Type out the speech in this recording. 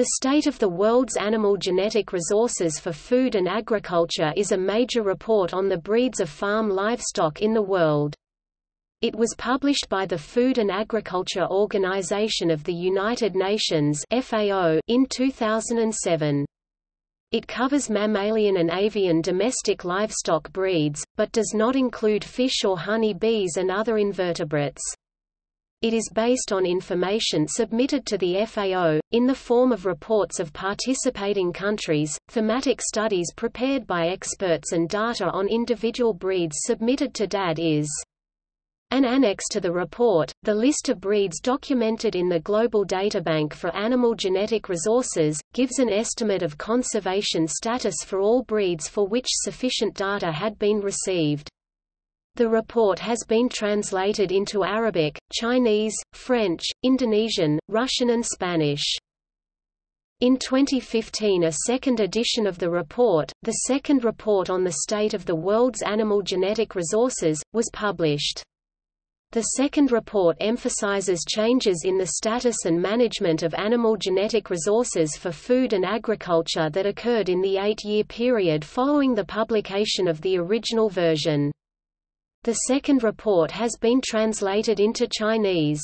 The State of the World's Animal Genetic Resources for Food and Agriculture is a major report on the breeds of farm livestock in the world. It was published by the Food and Agriculture Organization of the United Nations FAO in 2007. It covers mammalian and avian domestic livestock breeds, but does not include fish or honey bees and other invertebrates. It is based on information submitted to the FAO, in the form of reports of participating countries, thematic studies prepared by experts and data on individual breeds submitted to DAD-IS an annex to the report, the list of breeds documented in the Global Databank for Animal Genetic Resources, gives an estimate of conservation status for all breeds for which sufficient data had been received. The report has been translated into Arabic, Chinese, French, Indonesian, Russian and Spanish. In 2015 a second edition of the report, the second report on the state of the world's animal genetic resources, was published. The second report emphasizes changes in the status and management of animal genetic resources for food and agriculture that occurred in the eight-year period following the publication of the original version. The second report has been translated into Chinese.